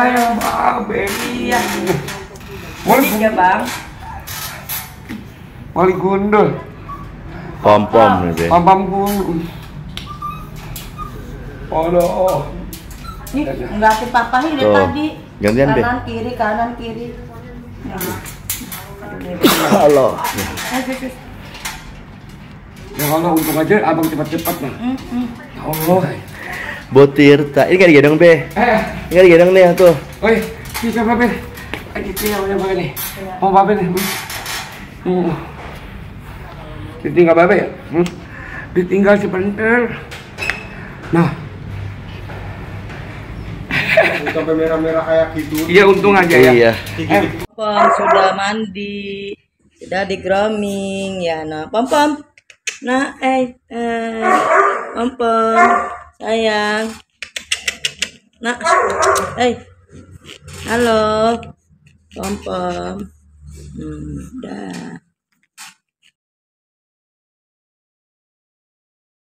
kayak babe. Iya. Wali, Ini ya bang. wali gundul. Pom pom nih be. Pam gundul. Aduh. Nih nggak dipapahin dari Tuh. tadi. Gantian, Be. Kanan kiri kanan kiri. Nah. Halo. Ya Allah, untung aja abang cepat-cepat hmm. Ya Allah. Botirta. Ini kan digendong be. Eh, Ini kan digendong nih tuh. oi, kita babe. Gitu ya, udah babe nih. Mau babe nih. Hmm. Ditinggal babe ya? Hmm? Ditinggal sebentar. Nah, sampai merah-merah kayak gitu iya untung aja ya. Iya. Eh, Pom sudah mandi, sudah di grooming ya. Nah, pom pom. Nah, eh, eh, pom pom, sayang. Nah, eh, halo, pom pom. Hmm, dah.